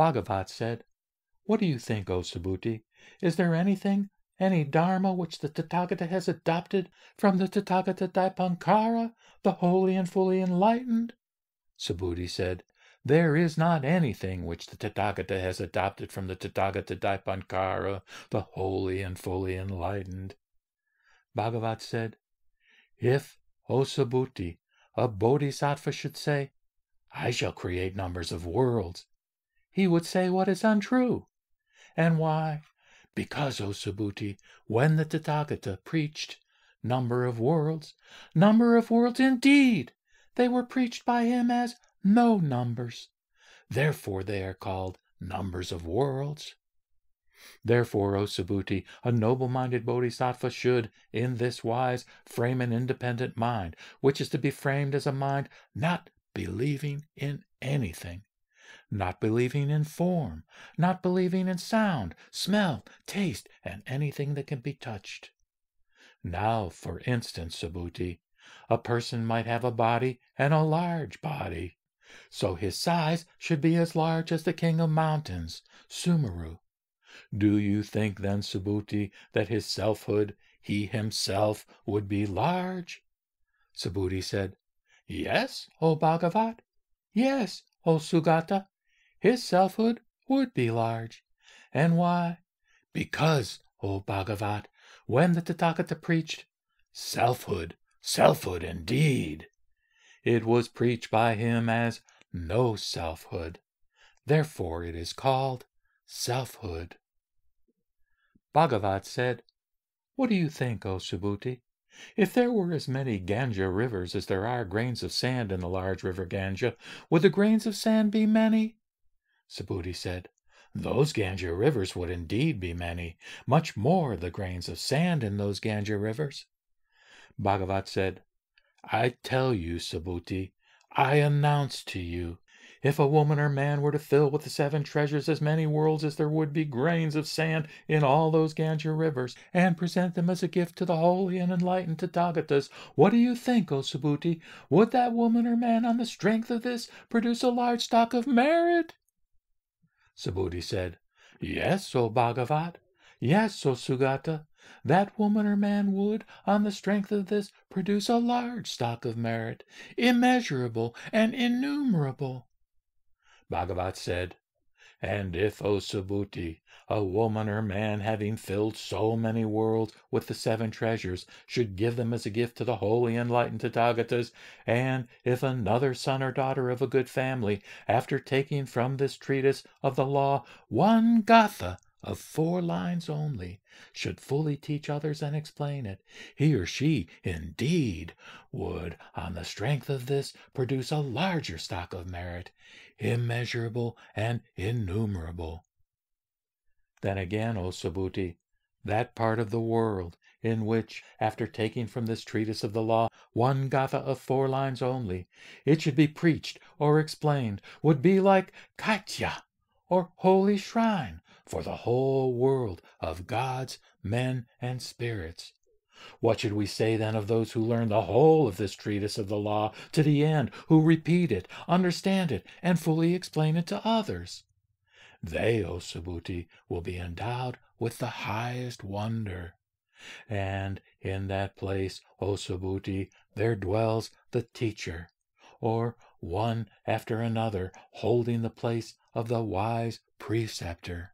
Bhagavat said, What do you think, O Subhuti? Is there anything, any dharma which the Tathagata has adopted from the Tathagata Dipankara, the holy and fully enlightened? Subhuti said, There is not anything which the Tathagata has adopted from the Tathagata Dipankara, the holy and fully enlightened. Bhagavat said, If, O Subhuti, a bodhisattva should say, I shall create numbers of worlds, he would say what is untrue. And why? Because, O Subhuti, when the Tathagata preached number of worlds, number of worlds indeed, they were preached by him as no numbers. Therefore they are called numbers of worlds. Therefore, O Subhuti, a noble-minded bodhisattva should, in this wise, frame an independent mind, which is to be framed as a mind not believing in anything, not believing in form, not believing in sound, smell, taste, and anything that can be touched. Now, for instance, Subhuti, a person might have a body and a large body. So his size should be as large as the king of mountains, Sumeru. Do you think then, Subhuti, that his selfhood, he himself, would be large? Subhuti said, Yes, O Bhagavat. Yes, O Sugata. His selfhood would be large. And why? Because, O Bhagavat, when the Tathagata preached selfhood, selfhood indeed, it was preached by him as no selfhood. Therefore it is called selfhood. Bhagavat said, What do you think, O Subhuti? If there were as many Ganga rivers as there are grains of sand in the large river Ganga, would the grains of sand be many? Subhuti said, Those Ganga rivers would indeed be many, much more the grains of sand in those Ganga rivers. Bhagavat said, I tell you, Subhuti, I announce to you, if a woman or man were to fill with the seven treasures as many worlds as there would be grains of sand in all those Ganga rivers, and present them as a gift to the holy and enlightened Tathagatas, what do you think, O Subhuti? Would that woman or man on the strength of this produce a large stock of merit? Subhuti said, Yes, O Bhagavat. Yes, O Sugata. That woman or man would, on the strength of this, produce a large stock of merit, immeasurable and innumerable. Bhagavat said, And if, O Subhuti, a woman or man having filled so many worlds with the seven treasures should give them as a gift to the holy enlightened Tathagatas, and if another son or daughter of a good family, after taking from this treatise of the law one gatha of four lines only, should fully teach others and explain it, he or she, indeed, would, on the strength of this, produce a larger stock of merit, immeasurable and innumerable. Then again, O Subhuti, that part of the world in which, after taking from this treatise of the law one gatha of four lines only, it should be preached or explained, would be like Kaitya, or holy shrine, for the whole world of gods, men, and spirits. What should we say then of those who learn the whole of this treatise of the law to the end, who repeat it, understand it, and fully explain it to others? They, O Subhuti, will be endowed with the highest wonder. And in that place, O Subhuti, there dwells the teacher, or one after another, holding the place of the wise preceptor.